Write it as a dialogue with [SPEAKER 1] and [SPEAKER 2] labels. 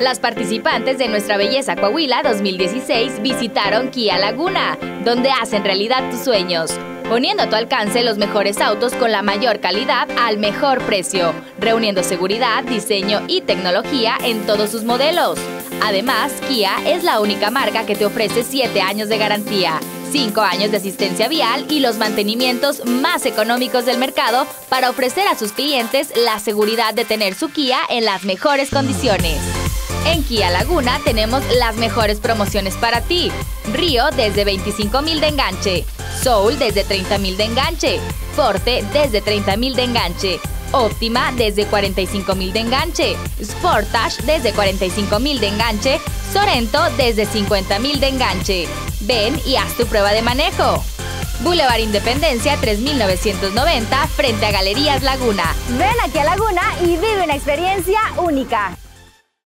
[SPEAKER 1] Las participantes de Nuestra Belleza Coahuila 2016 visitaron Kia Laguna, donde hacen realidad tus sueños, poniendo a tu alcance los mejores autos con la mayor calidad al mejor precio, reuniendo seguridad, diseño y tecnología en todos sus modelos. Además, Kia es la única marca que te ofrece 7 años de garantía 5 años de asistencia vial y los mantenimientos más económicos del mercado para ofrecer a sus clientes la seguridad de tener su Kia en las mejores condiciones. En Kia Laguna tenemos las mejores promociones para ti. Río desde 25 mil de enganche, Soul desde 30 mil de enganche, Forte desde 30 mil de enganche, Óptima desde 45 mil de enganche, Sportage desde 45 mil de enganche, Sorento desde 50 mil de enganche. Ven y haz tu prueba de manejo. Boulevard Independencia 3990 frente a Galerías Laguna.
[SPEAKER 2] Ven aquí a Laguna y vive una experiencia única.